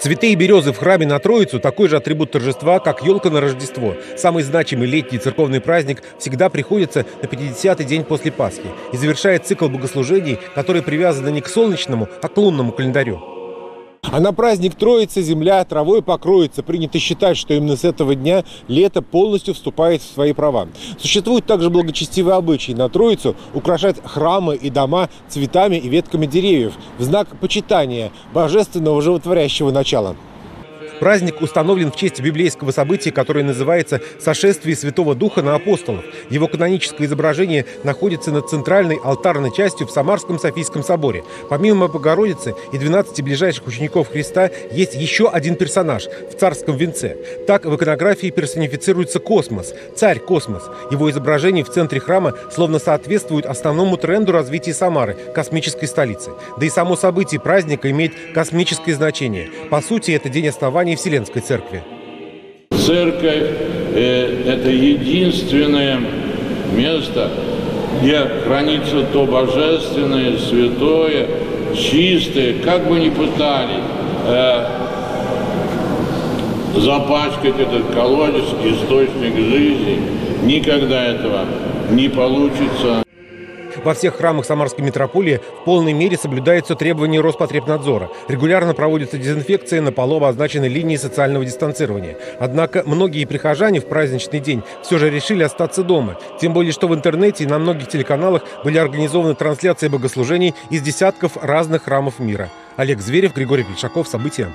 Цветы и березы в храме на Троицу – такой же атрибут торжества, как елка на Рождество. Самый значимый летний церковный праздник всегда приходится на 50-й день после Пасхи и завершает цикл богослужений, которые привязаны не к солнечному, а к лунному календарю. А на праздник Троицы земля травой покроется. Принято считать, что именно с этого дня лето полностью вступает в свои права. Существует также благочестивый обычай на Троицу украшать храмы и дома цветами и ветками деревьев в знак почитания божественного животворящего начала. Праздник установлен в честь библейского события, которое называется «Сошествие Святого Духа на апостолов». Его каноническое изображение находится над центральной алтарной частью в Самарском Софийском соборе. Помимо Богородицы и 12 ближайших учеников Христа есть еще один персонаж в царском венце. Так в иконографии персонифицируется космос, царь космос. Его изображение в центре храма словно соответствует основному тренду развития Самары, космической столицы. Да и само событие праздника имеет космическое значение. По сути, это день основания основании Вселенской Церкви. Церковь э, – это единственное место, где хранится то божественное, святое, чистое, как бы ни пытались э, запачкать этот колодец, источник жизни, никогда этого не получится. Во всех храмах Самарской митрополии в полной мере соблюдаются требования Роспотребнадзора. Регулярно проводится дезинфекция на полу обозначенной линии социального дистанцирования. Однако многие прихожане в праздничный день все же решили остаться дома. Тем более, что в интернете и на многих телеканалах были организованы трансляции богослужений из десятков разных храмов мира. Олег Зверев, Григорий Плешаков. События.